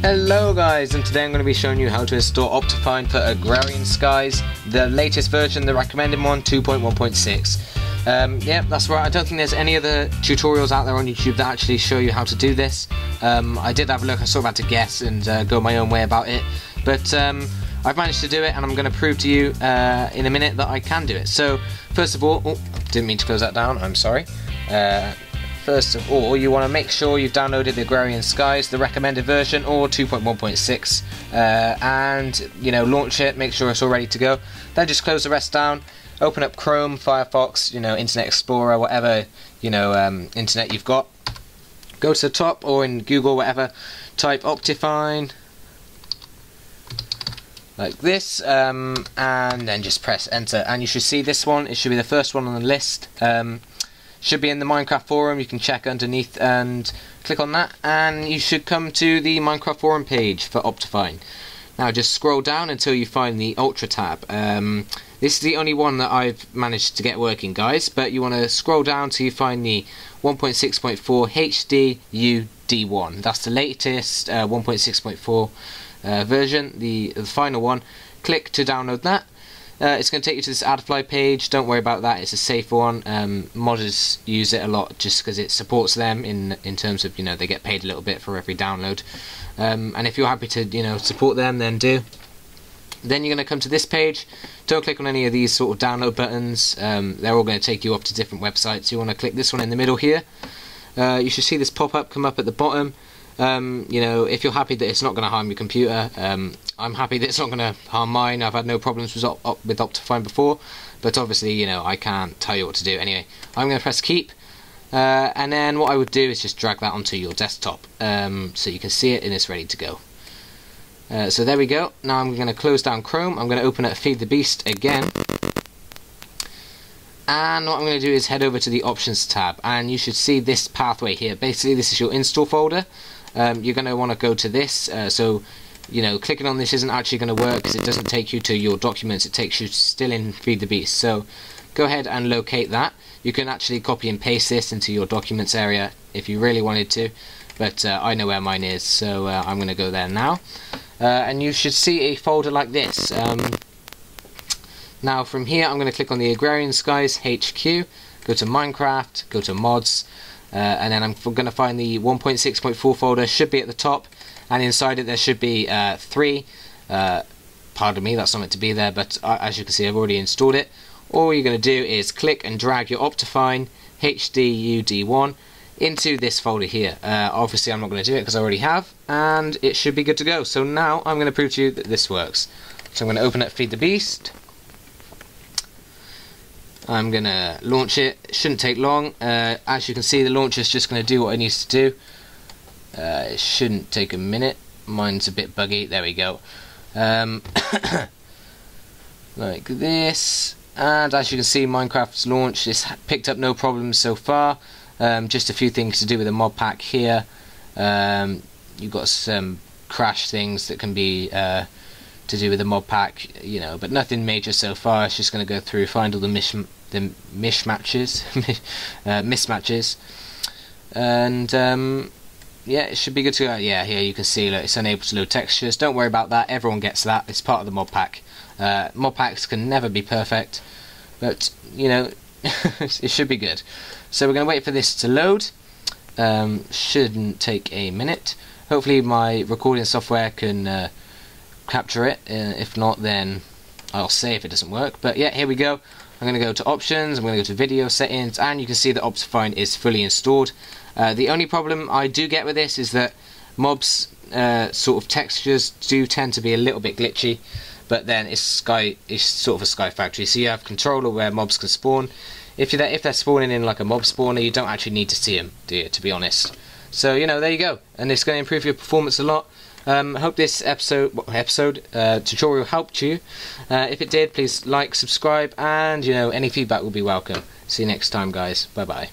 Hello guys, and today I'm going to be showing you how to install Optifine for Agrarian Skies, the latest version, the recommended one, 2.1.6. Um, yeah, that's right, I don't think there's any other tutorials out there on YouTube that actually show you how to do this. Um, I did have a look, I sort of had to guess and uh, go my own way about it, but um, I've managed to do it and I'm going to prove to you uh, in a minute that I can do it. So, first of all, oh, didn't mean to close that down, I'm sorry. Uh, First of all, you want to make sure you've downloaded the Agrarian Skies, the recommended version, or 2.1.6, uh, and you know launch it. Make sure it's all ready to go. Then just close the rest down. Open up Chrome, Firefox, you know Internet Explorer, whatever you know um, internet you've got. Go to the top or in Google, whatever. Type Optifine like this um, and then just press enter and you should see this one it should be the first one on the list um, should be in the Minecraft forum. You can check underneath and click on that, and you should come to the Minecraft forum page for Optifine. Now just scroll down until you find the Ultra tab. Um, this is the only one that I've managed to get working, guys. But you want to scroll down till you find the 1.6.4 HD UD1. That's the latest uh, 1.6.4 uh, version, the, the final one. Click to download that. Uh, it's going to take you to this Adafly page. Don't worry about that. It's a safe one. Um, modders use it a lot just because it supports them in in terms of you know they get paid a little bit for every download. Um, and if you're happy to you know support them, then do. Then you're going to come to this page. Don't click on any of these sort of download buttons. Um, they're all going to take you up to different websites. You want to click this one in the middle here. Uh, you should see this pop up come up at the bottom. Um, you know, if you're happy that it's not going to harm your computer, um, I'm happy that it's not going to harm mine. I've had no problems with, op op with Optifine before, but obviously, you know, I can't tell you what to do. Anyway, I'm going to press keep, uh, and then what I would do is just drag that onto your desktop um, so you can see it and it's ready to go. Uh, so there we go. Now I'm going to close down Chrome. I'm going to open up Feed the Beast again. And what I'm going to do is head over to the Options tab, and you should see this pathway here. Basically, this is your install folder um, you're going to want to go to this. Uh, so, you know, clicking on this isn't actually going to work because it doesn't take you to your documents. It takes you still in Feed the Beast. So, go ahead and locate that. You can actually copy and paste this into your documents area if you really wanted to. But uh, I know where mine is, so uh, I'm going to go there now. Uh, and you should see a folder like this. Um, now from here I'm going to click on the Agrarian Skies HQ, go to Minecraft, go to Mods, uh, and then I'm going to find the 1.6.4 folder should be at the top and inside it there should be uh, three uh, pardon me that's something to be there but uh, as you can see I've already installed it. All you're going to do is click and drag your Optifine HDUD1 into this folder here. Uh, obviously I'm not going to do it because I already have and it should be good to go. So now I'm going to prove to you that this works. So I'm going to open up Feed the Beast I'm gonna launch it. it shouldn't take long. Uh, as you can see the launcher is just gonna do what it needs to do. Uh, it shouldn't take a minute. Mine's a bit buggy. There we go. Um, like this. And as you can see Minecraft's launched it's picked up no problems so far. Um, just a few things to do with the mod pack here. Um, you've got some crash things that can be uh, to do with the mod pack, you know, but nothing major so far. It's just going to go through, find all the mish the mishmatches, uh, mismatches, and um, yeah, it should be good to go. Yeah, here you can see look, it's unable to load textures. Don't worry about that. Everyone gets that. It's part of the mod pack. Uh, mod packs can never be perfect, but you know, it should be good. So we're going to wait for this to load. Um, shouldn't take a minute. Hopefully my recording software can uh, capture it. Uh, if not, then I'll say if it doesn't work. But yeah, here we go. I'm going to go to options, I'm going to go to video settings, and you can see that Optifine is fully installed. Uh, the only problem I do get with this is that mobs uh, sort of textures do tend to be a little bit glitchy, but then it's sky it's sort of a sky factory, so you have control of where mobs can spawn. If you're if they're spawning in like a mob spawner, you don't actually need to see them, do you? To be honest. So you know, there you go, and it's going to improve your performance a lot. Um, I hope this episode episode uh, tutorial helped you. Uh, if it did, please like, subscribe, and you know any feedback will be welcome. See you next time, guys. Bye bye.